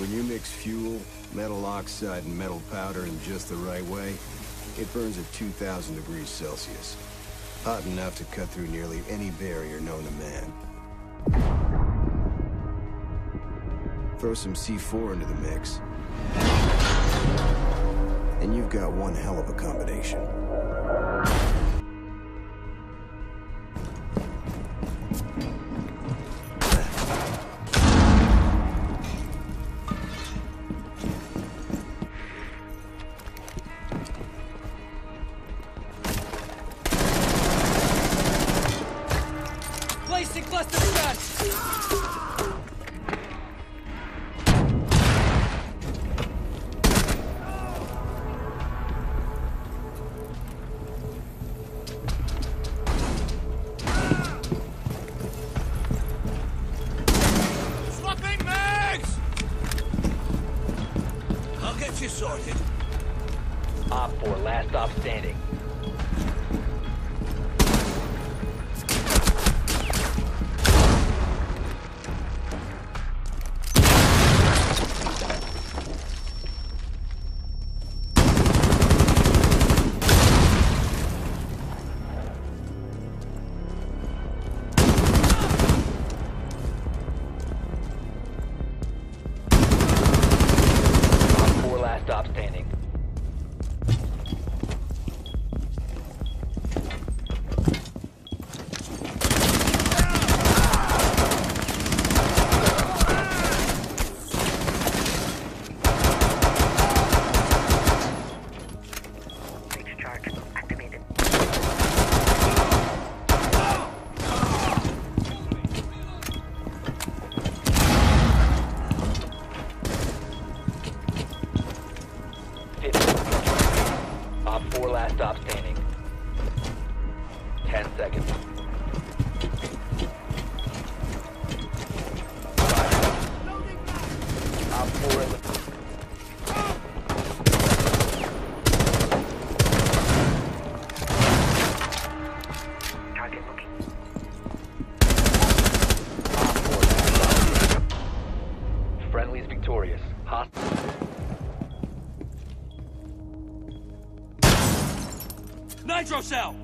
When you mix fuel, metal oxide, and metal powder in just the right way, it burns at 2,000 degrees Celsius. Hot enough to cut through nearly any barrier known to man. Throw some C4 into the mix, and you've got one hell of a combination. Placing cluster stun! Swapping mags! I'll get you sorted. Op 4, last stop standing. 4, last stop standing. 10 seconds. Hydrocell!